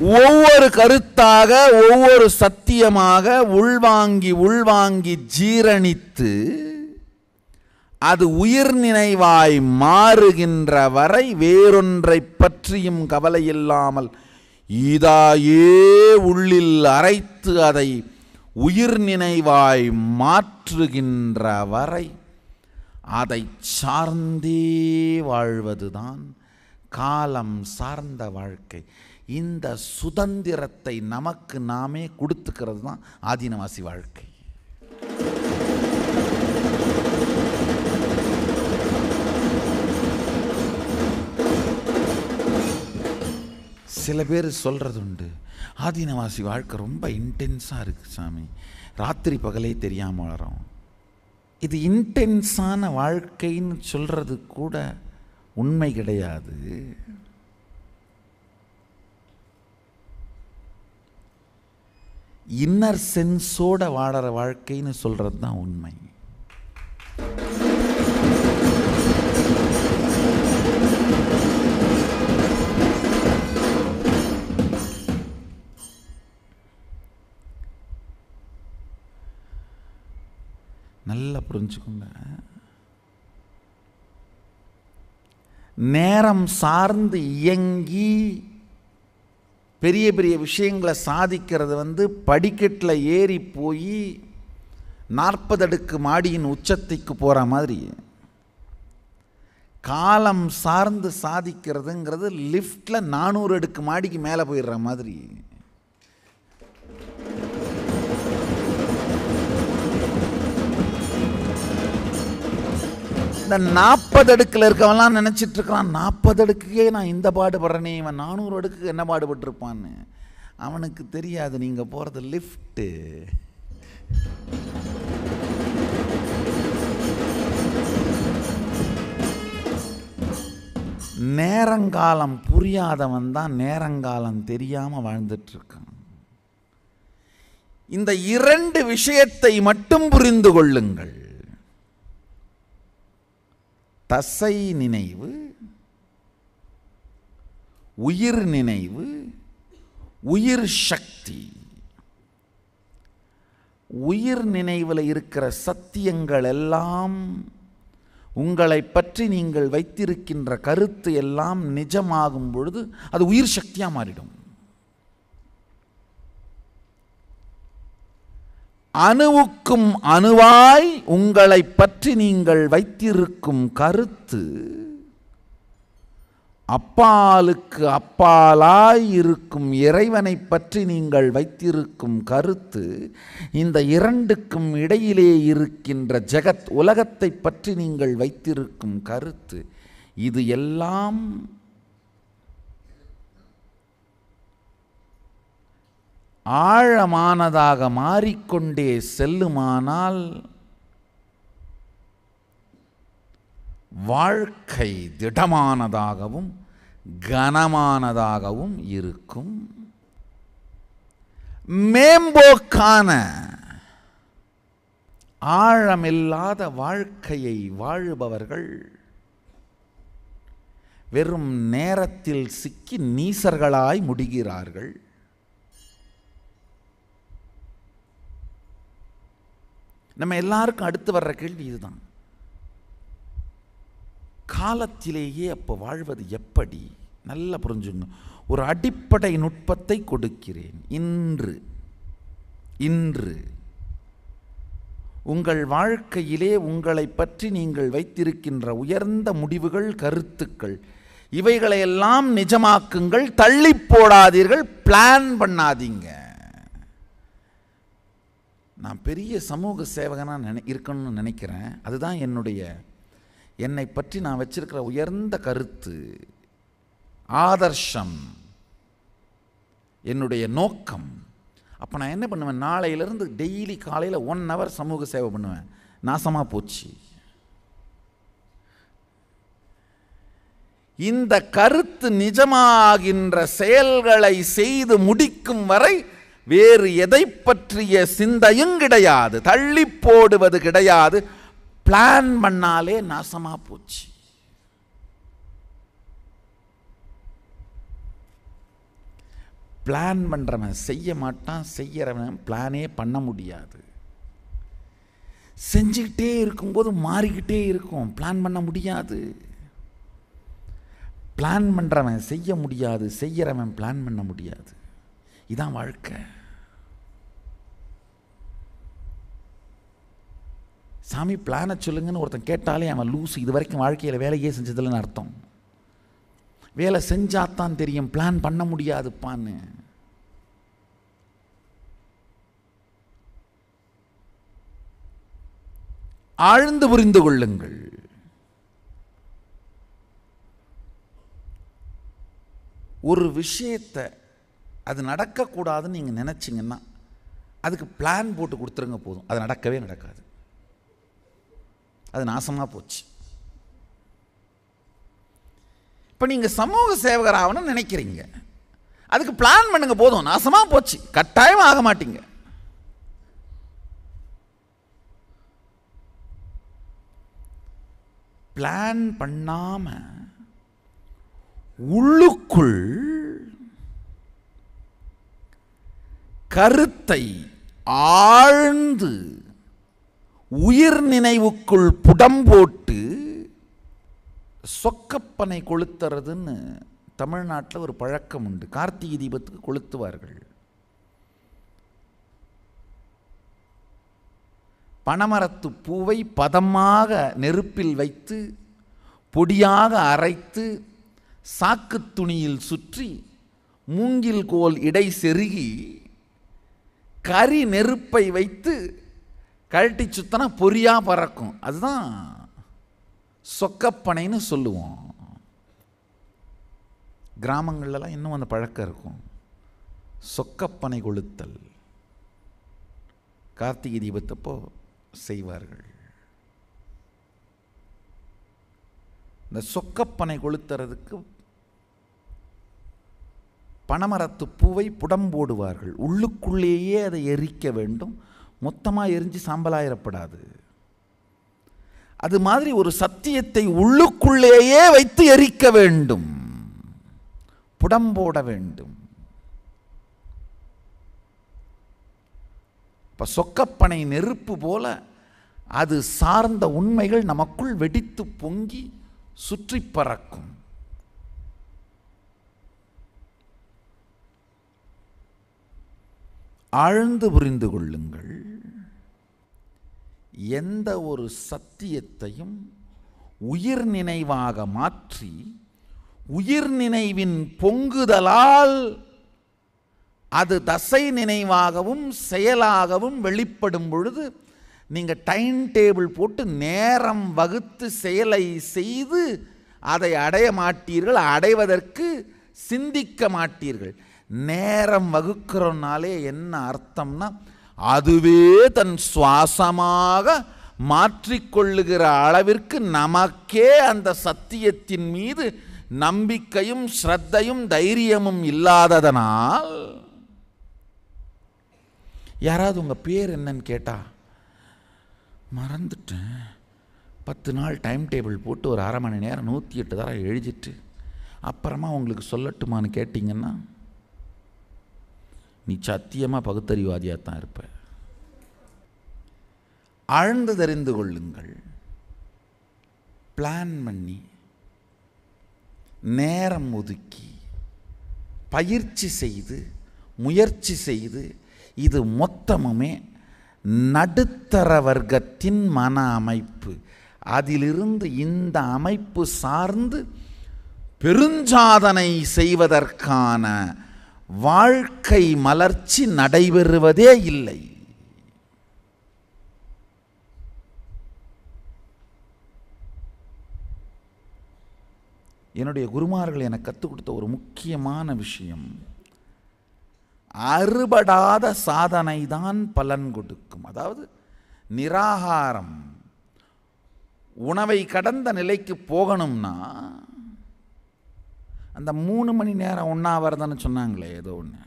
ஒவ்வொரு கருத்தாக ஒவ்வொரு சத்தியமாக உள்வாங்கி உள்வாங்கி ஜீரணித்து அது உயிர் நினைவாய் மாறுகின்ற வரை வேறொன்றை பற்றியும் கவலை இல்லாமல் இதாயே உள்ளில் அரைத்து அதை உயிர் நினைவாய் மாற்றுகின்ற வரை அதை சார்ந்தே வாழ்வதுதான் காலம் சார்ந்த வாழ்க்கை. இந்த சுதந்திரத்தை நமக்கு நாமே கொடுத்துக்கிறது தான் ஆதீனவாசி வாழ்க்கை. சில பேர் சொல்கிறது உண்டு ஆதீனவாசி வாழ்க்கை ரொம்ப இன்டென்ஸாக இருக்குது சாமி. ராத்திரி பகலே தெரியாமல் வளரும். இது இன்டென்ஸான வாழ்க்கைன்னு சொல்கிறது கூட உண்மை கிடையாது. இன்னர் சென்ஸோட வாழற வாழ்க்கைன்னு சொல்கிறது தான் உண்மை. நல்லா புரிஞ்சுக்கோங்க. நேரம் சார்ந்து இயங்கி பெரிய பெரிய விஷயங்களை சாதிக்கிறது வந்து படிக்கட்டில் ஏறி போய் நாற்பது அடுக்கு மாடியின் உச்சத்தைக்கு போகிற மாதிரி. காலம் சார்ந்து சாதிக்கிறதுங்கிறது லிஃப்டில் நானூறு அடுக்கு மாடிக்கு மேலே போயிடுற மாதிரி. இந்த நாற்பது அடுக்கில் இருக்கவன்லாம் நினச்சிட்டு இருக்கிறான் நாற்பது அடுக்குக்கே நான் இந்த பாடுபடுறேனே இவன் நானூறு அடுக்குக்கு என்ன பாடுபட்டிருப்பான்னு. அவனுக்கு தெரியாது நீங்கள் போகிறது லிஃப்ட்டு. நேரங்காலம் புரியாதவன் தான் நேரங்காலம் தெரியாமல் வாழ்ந்துட்டு இருக்கான் இந்த இரண்டு விஷயத்தை மட்டும் புரிந்து கொள்ளுங்கள். தசை நினைவு உயிர் நினைவு உயிர் சக்தி. உயிர் நினைவில் இருக்கிற சத்தியங்கள் எல்லாம் உங்களை பற்றி நீங்கள் வைத்திருக்கின்ற கருத்து எல்லாம் நிஜமாகும் பொழுது அது உயிர் சக்தியாக மாறிடும். அணுவுக்கும் அணுவாய் உங்களை பற்றி நீங்கள் வைத்திருக்கும் கருத்து அப்பாலுக்கு அப்பாலாய் இருக்கும் இறைவனை பற்றி நீங்கள் வைத்திருக்கும் கருத்து இந்த இரண்டுக்கும் இடையிலே இருக்கின்ற ஜெகத் உலகத்தை பற்றி நீங்கள் வைத்திருக்கும் கருத்து இது எல்லாம் ஆழமானதாக மாறிக்கொண்டே செல்லுமானால் வாழ்க்கை திடமானதாகவும் கனமானதாகவும் இருக்கும். மேம்போக்கான ஆழமில்லாத வாழ்க்கையை வாழுபவர்கள் வெறும் நேரத்தில் சிக்கி நீசர்களாய் முடிகிறார்கள். நம்ம எல்லாருக்கும் அடுத்து வர்ற கேள்வி இதுதான். காலத்திலேயே அப்போ வாழ்வது எப்படி? நல்லா புரிஞ்சுங்க ஒரு அடிப்படை நுட்பத்தை கொடுக்கிறேன். இன்று. இன்று. உங்கள் வாழ்க்கையிலே உங்களை பற்றி நீங்கள் வைத்திருக்கின்ற உயர்ந்த முடிவுகள் கருத்துக்கள் இவைகளையெல்லாம் நிஜமாக்குங்கள். தள்ளி போடாதீர்கள். பிளான் பண்ணாதீங்க. நான் பெரிய சமூக சேவகனாக நினை இருக்கணும்னு நினைக்கிறேன். அதுதான் என்னுடைய என்னை பற்றி நான் வச்சிருக்கிற உயர்ந்த கருத்து. ஆதர்ஷம். என்னுடைய நோக்கம். அப்போ நான் என்ன பண்ணுவேன்? நாளையிலேருந்து டெய்லி காலையில் ஒன் ஹவர் சமூக சேவை பண்ணுவேன். நாசமாக போச்சு. இந்த கருத்து நிஜமாகின்ற செயல்களை செய்து முடிக்கும் வரை வேறு எதை பற்றிய சிந்தையும் கிடையாது. தள்ளி போடுவது கிடையாது. பிளான் பண்ணாலே நாசமா போச்சு. பிளான் பண்ணுறவன் செய்ய மாட்டான் செய்யறவன் பிளானே பண்ண முடியாது. செஞ்சுக்கிட்டே இருக்கும்போது மாறிக்கிட்டே இருக்கும். பிளான் பண்ண முடியாது. பிளான் பண்ணுறவன் செய்ய முடியாது செய்யறவன் பிளான் பண்ண முடியாது. இதான் வாழ்க்கை. சாமி பிளானை சொல்லுங்கன்னு ஒருத்தன் கேட்டாலே அவன் லூஸ் இது வரைக்கும் வாழ்க்கையில் வேலையே செஞ்சதில்லைன்னு அர்த்தம். வேலை செஞ்சாத்தான் தெரியும். பிளான் பண்ண முடியாதுப்பான்னு. ஆழ்ந்து புரிந்து கொள்ளுங்கள். ஒரு விஷயத்தை அது நடக்கக்கூடாதுன்னு நீங்கள் நினச்சிங்கன்னா அதுக்கு பிளான் போட்டு கொடுத்துருங்க போதும். அது நடக்கவே நடக்காது. அது நாசமாக போச்சு. இப்போ நீங்கள் சமூக சேவகர் ஆகணும்னு நினைக்கிறீங்க. அதுக்கு பிளான் பண்ணுங்க போதும். நாசமாக போச்சு. கட்டாயம் ஆக மாட்டீங்க. பிளான் பண்ணாம உள்ளுக்குள் கருத்தை ஆழ்ந்து உயிர் நினைவுக்குள் புடம் போட்டு சொக்கப்பனை கொளுத்துறதுன்னு தமிழ்நாட்டில் ஒரு பழக்கம் உண்டு. கார்த்திகை தீபத்துக்கு கொளுத்துவார்கள். பனமரத்து பூவை பதமாக நெருப்பில் வைத்து பொடியாக அரைத்து சாக்கு துணியில் சுற்றி மூங்கில் கோல் இடை செருகி கரி நெருப்பை வைத்து கழட்டி சுத்தனா பொறியாக பறக்கும். அதுதான் சொக்கப்பனைன்னு சொல்லுவோம். கிராமங்கள்லாம் இன்னும் அந்த பழக்கம் இருக்கும். சொக்கப்பனை கொளுத்தல். கார்த்திகை தீபத்தப்போ செய்வார்கள். இந்த சொக்கப்பனை கொளுத்துறதுக்கு பனமரத்து பூவை புடம் போடுவார்கள். உள்ளுக்குள்ளேயே அதை எரிக்க வேண்டும். மொத்தமாக எரிஞ்சு சாம்பலாயிரப்படாது. அது மாதிரி ஒரு சத்தியத்தை உள்ளுக்குள்ளேயே வைத்து எரிக்க வேண்டும். புடம்போட வேண்டும். இப்போ சொக்கப்பனை நெருப்பு போல அது சார்ந்த உண்மைகள் நமக்குள் வெடித்து பொங்கி சுற்றி பறக்கும். ஆழ்ந்து புரிந்து கொள்ளுங்கள். எந்த ஒரு சத்தியத்தையும் உயிர் நினைவாக மாற்றி உயிர் நினைவின் பொங்குதலால் அது தசை நினைவாகவும் செயலாகவும் வெளிப்படும் பொழுது நீங்கள் டைம் டேபிள் போட்டு நேரம் வகுத்து செயலை செய்து அதை அடைய மாட்டீர்கள் அடைவதற்கு சிந்திக்க மாட்டீர்கள். நேரம் வகுக்கிறோம்னாலே என்ன அர்த்தம்னா அதுவே தன் சுவாசமாக மாற்றிக்கொள்ளுகிற அளவிற்கு நமக்கே அந்த சத்தியத்தின் மீது நம்பிக்கையும் ஸ்ரத்தையும் தைரியமும் இல்லாததனால் யாராவது உங்கள் பேர் என்னன்னு கேட்டா மறந்துட்டேன். பத்து நாள் டைம் டேபிள் போட்டு ஒரு அரை மணி நேரம் நூற்றி எட்டு தரம் எழுதிட்டு அப்புறமா உங்களுக்கு சொல்லட்டுமான்னு கேட்டிங்கன்னா நீ சத்தியமாக பகுத்தறிவாதியாக தான் இருப்ப. ஆழ்ந்து தெரிந்து கொள்ளுங்கள். பிளான் பண்ணி நேரம் ஒதுக்கி பயிற்சி செய்து முயற்சி செய்து இது மொத்தமுமே நடுத்தர வர்க்கத்தின் மன அமைப்பு. அதிலிருந்து இந்த அமைப்பு சார்ந்து பெருஞ்சாதனை செய்வதற்கான வாழ்க்கை மலர்ச்சி நடைபெறுவதே இல்லை. என்னுடைய குருமார்கள் எனக்கு கற்றுக் கொடுத்த ஒரு முக்கியமான விஷயம் அறுபடாத சாதனை தான் பலன் கொடுக்கும். அதாவது நிராகாரம் உணவை கடந்த நிலைக்கு போகணும்னா அந்த மூணு மணி நேரம் ஒன்றாவதுன்னு சொன்னாங்களே ஏதோ ஒன்று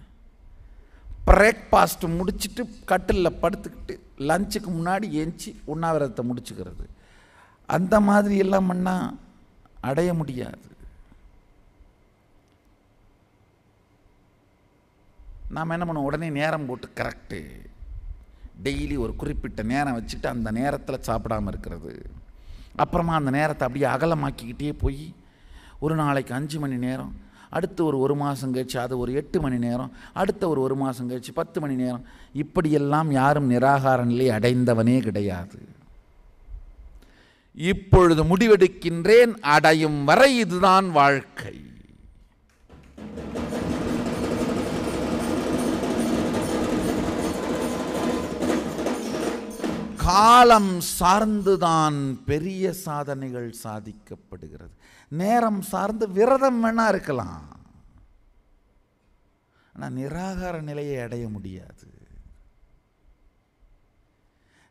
பிரேக்ஃபாஸ்ட் முடிச்சுட்டு கட்டிலில் படுத்துக்கிட்டு லஞ்சுக்கு முன்னாடி ஏஞ்சி உண்ணாவிரதத்தை முடிச்சுக்கிறது. அந்த மாதிரி எல்லாம் பண்ணால் அடைய முடியாது. நாம் என்ன பண்ணுவோம்? உடனே நேரம் போட்டு கரெக்டு டெய்லி ஒரு குறிப்பிட்ட நேரம் வச்சுட்டு அந்த நேரத்தில் சாப்பிடாம இருக்கிறது. அப்புறமா அந்த நேரத்தை அப்படியே அகலமாக்கிக்கிட்டே போய் ஒரு நாளைக்கு அஞ்சு மணி நேரம் அடுத்து ஒரு ஒரு மாதம் கழிச்சு அது ஒரு எட்டு மணி நேரம் அடுத்த ஒரு ஒரு மாதம் கழிச்சு பத்து மணி நேரம். இப்படியெல்லாம் யாரும் நிராகார நிலை அடைந்தவனே கிடையாது. இப்பொழுது முடிவெடுக்கின்றேன் அடையும் வரை இதுதான் வாழ்க்கை. காலம் சார்ந்துதான் பெரிய சாதனைகள் சாதிக்கப்படுகிறது. நேரம் சார்ந்து விரதம் வேணால் இருக்கலாம். ஆனால் நிராகார நிலையை அடைய முடியாது.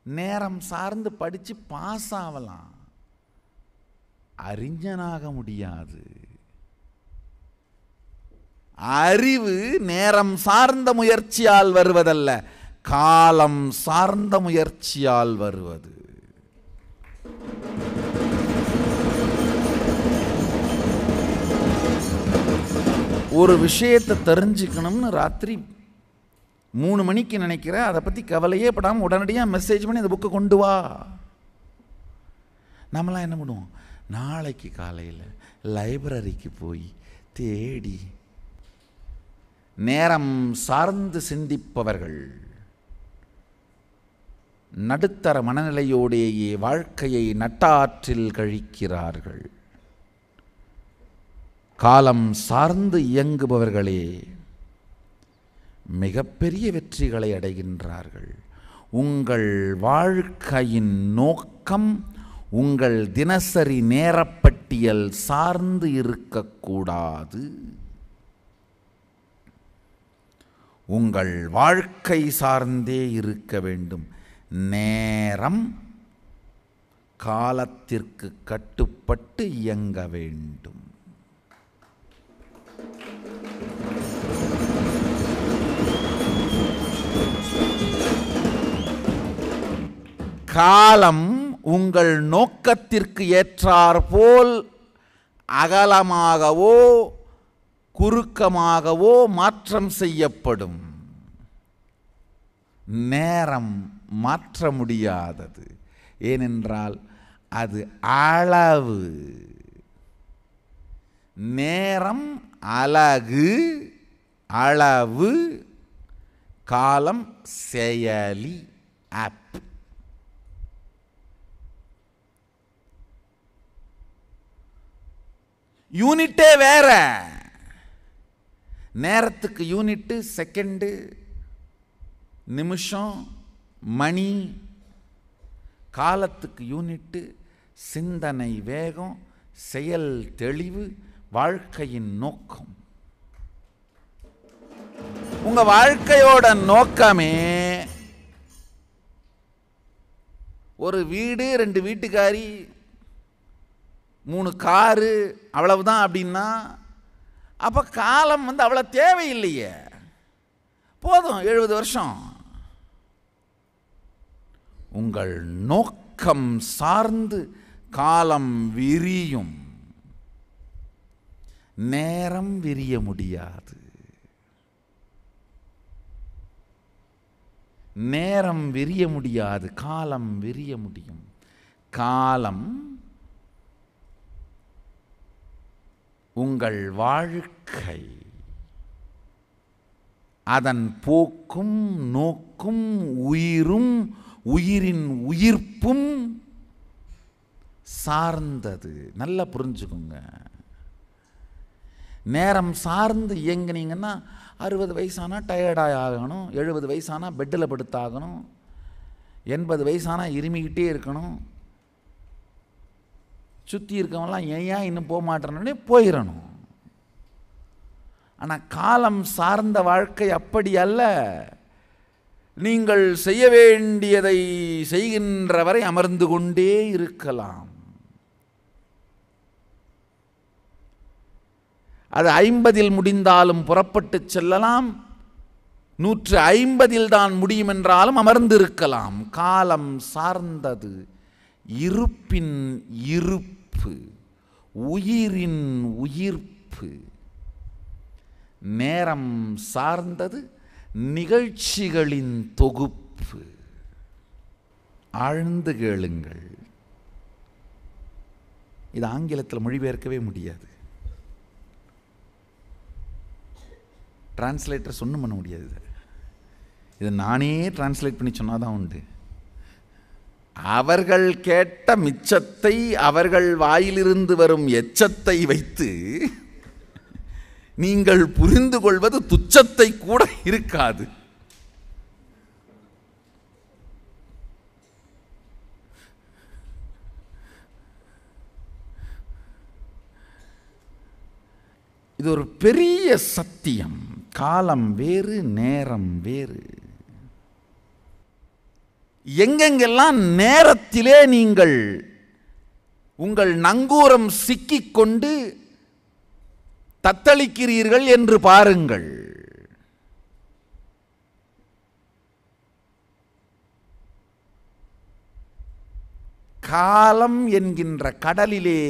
நேரம் சார்ந்து படித்து பாஸ் ஆகலாம் அறிஞனாக முடியாது. அறிவு நேரம் சார்ந்த முயற்சியால் வருவதல்ல காலம் சார்ந்த முயற்சியால் வருவது. ஒரு விஷயத்தை தெரிஞ்சுக்கணும்னு ராத்திரி மூணு மணிக்கு நினைக்கிறேன் அதை பற்றி கவலையே படாமல் உடனடியாக மெசேஜ் பண்ணி அந்த புக்கை கொண்டு வா. நம்மளாம் என்ன பண்ணுவோம்? நாளைக்கு காலையில் லைப்ரரிக்கு போய் தேடி நேரம் சார்ந்து சிந்திப்பவர்கள் நடுத்தர மனநிலையோடேயே வாழ்க்கையை நட்டாற்றில் கழிக்கிறார்கள். காலம் சார்ந்து இயங்குபவர்களே மிகப்பெரிய வெற்றிகளை அடைகின்றார்கள். உங்கள் வாழ்க்கையின் நோக்கம் உங்கள் தினசரி நேரப்பட்டியல் சார்ந்து இருக்கக்கூடாது. உங்கள் வாழ்க்கை சார்ந்தே இருக்க வேண்டும். நேரம் காலத்திற்கு கட்டுப்பட்டு இயங்க வேண்டும். காலம் உங்கள் நோக்கத்திற்கு ஏற்றாற்போல் அகலமாகவோ குறுக்கமாகவோ மாற்றம் செய்யப்படும். நேரம் மாற்ற முடியாதது. ஏனென்றால் அது அளவு. நேரம் அழகு அளவு காலம் செயலி ஆப் யூனிட்டே வேற. நேரத்துக்கு யூனிட்டு செகண்டு நிமிஷம் மணி காலத்துக்கு யூனிட்டு சிந்தனை வேகம் செயல் தெளிவு வாழ்க்கையின் நோக்கம். உங்க வாழ்க்கையோட நோக்கமே ஒரு வீடு ரெண்டு வீட்டுக்காரி மூணு காரு அவ்வளவுதான் அப்படின்னா அப்போ காலம் வந்து அவ்வளோ தேவையில்லையே. போதும் எழுபது வருஷம். உங்கள் நோக்கம் சார்ந்து காலம் விரியும். நேரம் விரிய முடியாது. நேரம் விரிய முடியாது காலம் விரிய முடியும். காலம் உங்கள் வாழ்க்கை. அதன் போக்கும் நோக்கும் உயிரும் உயிரின் உயிர்ப்பும் சார்ந்தது. நல்லா புரிஞ்சுக்குங்க. நேரம் சார்ந்து இயங்குனீங்கன்னா அறுபது வயசானா டயர்டாக ஆகணும் எழுபது வயசானா பெட்டில் படுத்தாகணும் எண்பது வயசானா இருமிக்கிட்டே இருக்கணும் சுற்றி இருக்கவங்களாம் ஏன் ஏன் இன்னும் போக மாட்டேன்னு போயிடணும் ஆனால் காலம் சார்ந்த வாழ்க்கை அப்படி அல்ல. நீங்கள் செய்ய வேண்டியதை செய்கின்ற வரை அமர்ந்து கொண்டே இருக்கலாம். அது ஐம்பதில் முடிந்தாலும் புறப்பட்டு செல்லலாம். நூற்று ஐம்பதில் தான் முடியும் என்றாலும் அமர்ந்திருக்கலாம். காலம் சார்ந்தது இருப்பின் இருப்பு. உயிரின் உயிர்ப்பு. நேரம் சார்ந்தது நிகழ்ச்சிகளின் தொகுப்பு. ஆழ்ந்து கேளுங்கள். இது ஆங்கிலத்தில் மொழிபெயர்க்கவே முடியாது. டிரான்ஸ்லேட்டர் சொன்னும் பண்ண முடியாது. இதை. இதை நானே டிரான்ஸ்லேட் பண்ணி சொன்னாதான் உண்டு. அவர்கள் கேட்ட மிச்சத்தை அவர்கள் வாயிலிருந்து வரும் எச்சத்தை வைத்து நீங்கள் புரிந்து கொள்வது துச்சத்தை கூட இருக்காது. இது ஒரு பெரிய சத்தியம். காலம் வேறு நேரம் வேறு. எங்கெங்கெல்லாம் நேரத்திலே நீங்கள் உங்கள் நங்கூரம் சிக்கிக்கொண்டு தத்தளிக்கிறீர்கள் என்று பாருங்கள். காலம் என்கின்ற கடலிலே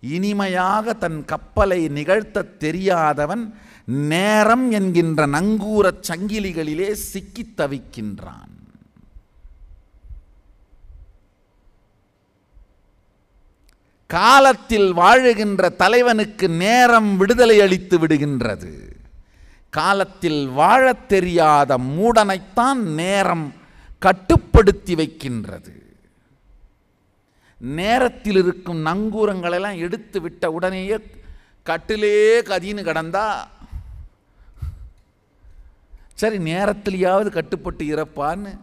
இனிமையாக தன் கப்பலை நிகழ்த்தத் தெரியாதவன் நேரம் என்கின்ற நங்கூரச் சங்கிலிகளிலே சிக்கித் தவிக்கின்றான். காலத்தில் வாழுகின்ற தலைவனுக்கு நேரம் விடுதலை அளித்து விடுகின்றது. காலத்தில் வாழத் தெரியாத மூடனைத்தான் நேரம் கட்டுப்படுத்தி வைக்கின்றது. நேரத்தில் இருக்கும் நங்கூரங்களெல்லாம் எடுத்து விட்ட உடனேயே கட்டிலே கதின்னு கிடந்தா சரி நேரத்திலேயாவது கட்டுப்பட்டு இறப்பான்னு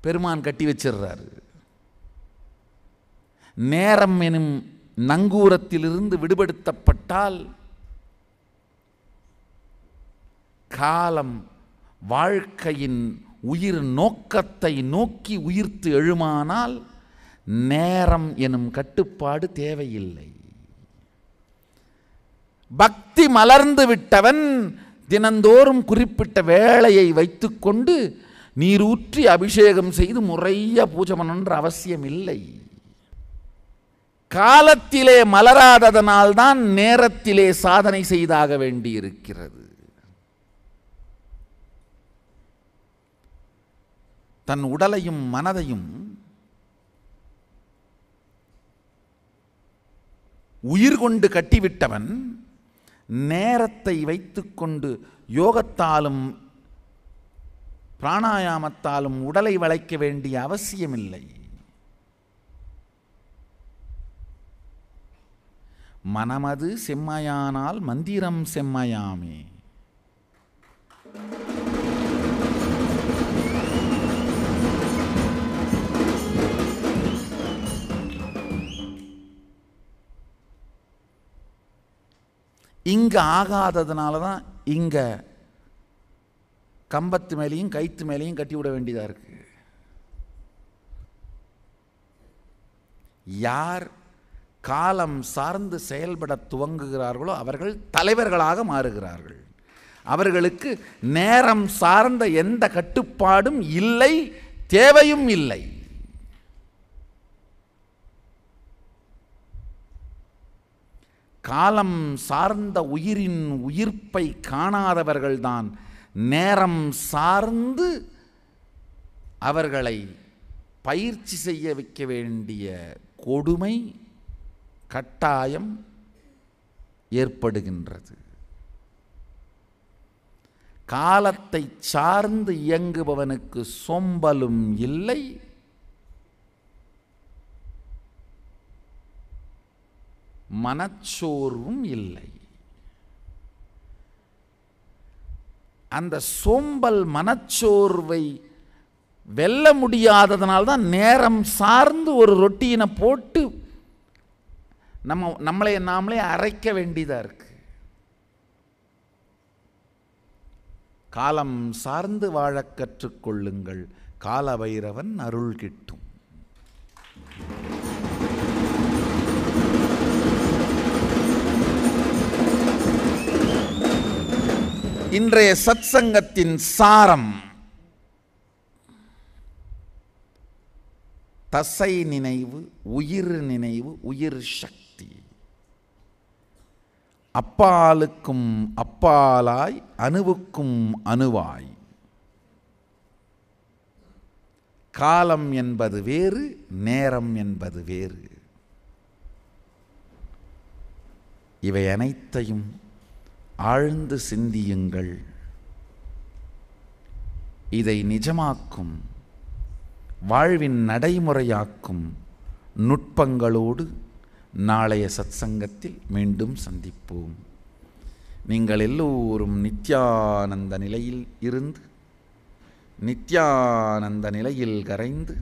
பெருமான் கட்டி வச்சிடுறாரு. நேரம் எனும் நங்கூரத்திலிருந்து விடுபடுத்தப்பட்டால் காலம் வாழ்க்கையின் உயிர் நோக்கத்தை நோக்கி உயிர்த்து எழுமானால் நேரம் எனும் கட்டுப்பாடு தேவையில்லை. பக்தி மலர்ந்து விட்டவன் தினந்தோறும் குறிப்பிட்ட வேலையை வைத்துக்கொண்டு நீரூற்றி அபிஷேகம் செய்து முறைய பூஜை பண்ணணுன்ற அவசியம் இல்லை காலத்திலே மலராததனால்தான் நேரத்திலே சாதனை செய்தாக வேண்டியிருக்கிறது. தன் உடலையும் மனதையும் உயிர் கொண்டு கட்டிவிட்டவன் நேரத்தை வைத்துக்கொண்டு யோகத்தாலும் பிராணாயாமத்தாலும் உடலை வளைக்க வேண்டிய அவசியமில்லை. மனமது செம்மையானால் மந்திரம் செம்மையாமே. இங்கே ஆகாததுனால தான் இங்கே கம்பத்து மேலேயும் கைத்து மேலேயும் கட்டி விட வேண்டியதாக இருக்கு. யார் காலம் சார்ந்து செயல்பட துவங்குகிறார்களோ அவர்கள் தலைவர்களாக மாறுகிறார்கள். அவர்களுக்கு நேரம் சார்ந்த எந்த கட்டுப்பாடும் இல்லை தேவையும் இல்லை. காலம் சார்ந்த உயிரின் உயிர்ப்பை காணாதவர்கள்தான் நேரம் சார்ந்து அவர்களை பயிற்சி செய்ய வைக்க வேண்டிய கொடுமை. கட்டாயம் ஏற்படுகின்றது. காலத்தை சார்ந்து இயங்குபவனுக்கு சோம்பலும் இல்லை. மனச்சோர்வும் இல்லை. அந்த சோம்பல் மனச்சோர்வை வெல்ல முடியாததனால்தான் நேரம் சார்ந்து ஒரு ரொட்டியினை போட்டு நம்ம நம்மளை நாமளே அரைக்க வேண்டியதாக இருக்கு. காலம் சார்ந்து வாழக் கற்றுக்கொள்ளுங்கள். கால பைரவன் அருள் கிட்டும். இன்றைய சத்சங்கத்தின் சாரம். தசை நினைவு உயிர் நினைவு உயிர் சக்தி. அப்பாலுக்கும் அப்பாலாய் அணுவுக்கும் அணுவாய். காலம் என்பது வேறு நேரம் என்பது வேறு. இவை அனைத்தையும் ஆழ்ந்து சிந்தியுங்கள். இதை நிஜமாக்கும் வாழ்வின் நடைமுறையாக்கும் நுட்பங்களோடு நாளைய சத்சங்கத்தில் மீண்டும் சந்திப்போம். நீங்கள் எல்லோரும் நித்யானந்த நிலையில் இருந்து நித்யானந்த நிலையில் கரைந்து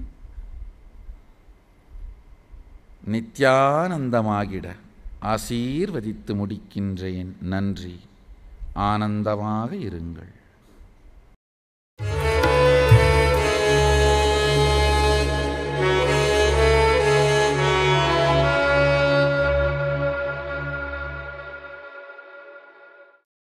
நித்யானந்தமாகிட ஆசீர்வதித்து முடிக்கின்றேன். நன்றி. ஆனந்தமாக இருங்கள்.